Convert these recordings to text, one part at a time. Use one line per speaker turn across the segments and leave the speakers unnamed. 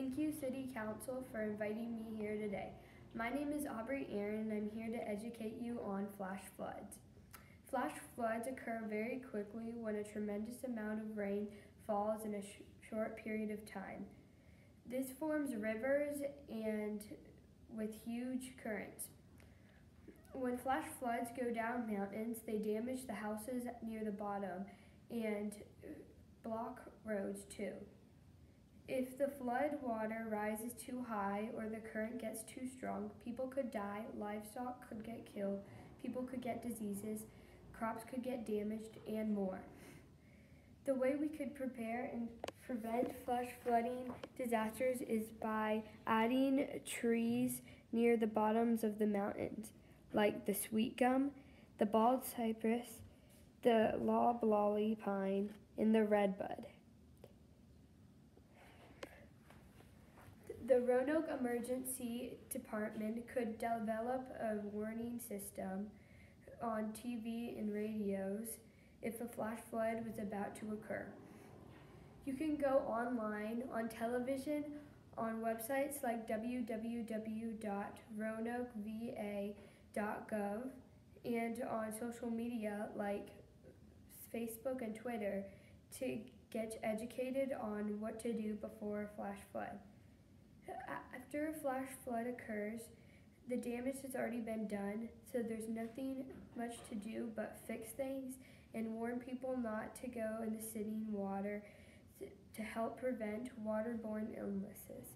Thank you, City Council, for inviting me here today. My name is Aubrey Aaron, and I'm here to educate you on flash floods. Flash floods occur very quickly when a tremendous amount of rain falls in a sh- short period of time. This forms rivers and with huge currents. When flash floods go down mountains, they damage the houses near the bottom and block roads too. If the flood water rises too high or the current gets too strong, people could die, livestock could get killed, people could get diseases, crops could get damaged, and more. The way we could prepare and prevent flash flooding disasters is by adding trees near the bottoms of the mountains, like the sweet gum, the bald cypress, the loblolly pine, and the redbud. The Roanoke Emergency Department could develop a warning system on TV and radios if a flash flood was about to occur. You can go online, on television, on websites like www.roanokeva.gov, and on social media like Facebook and Twitter to get educated on what to do before a flash flood. After a flash flood occurs, the damage has already been done, so there's nothing much to do but fix things and warn people not to go in the sitting water to help prevent waterborne illnesses.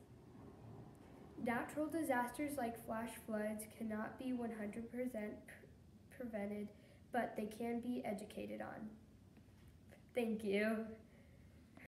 Natural disasters like flash floods cannot be 100% prevented, but they can be educated on. Thank you.